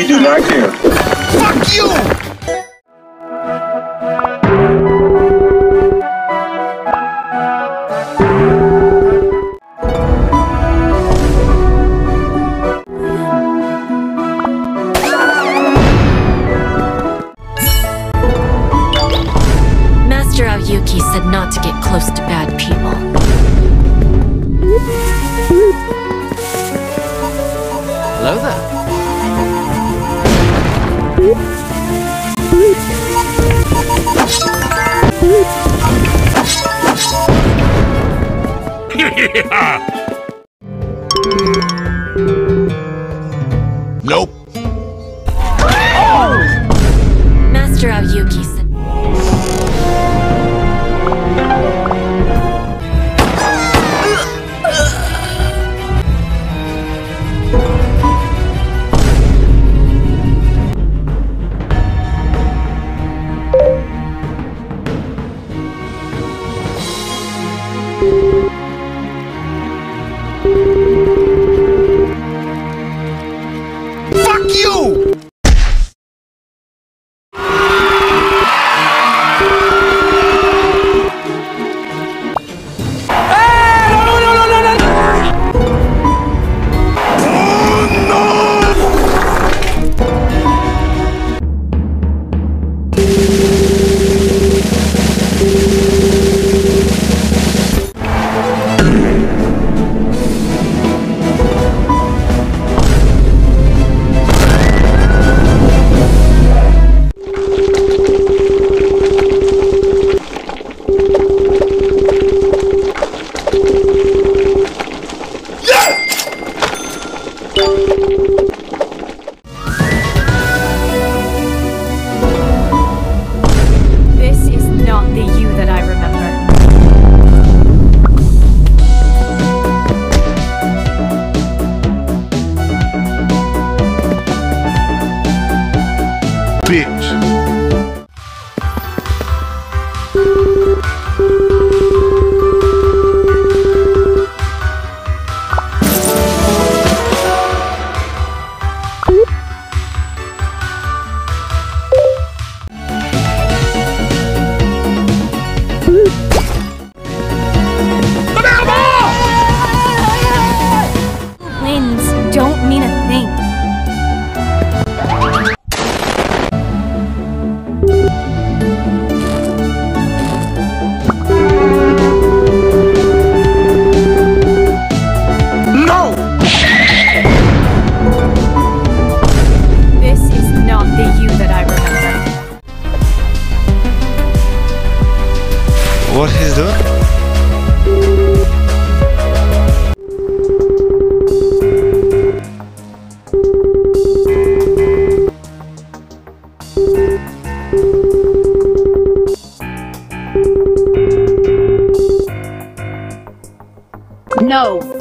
I can. Fuck you! Master Aoyuki said not to get close to bad people. Nope. Master Aoyuki said. Bitch. No.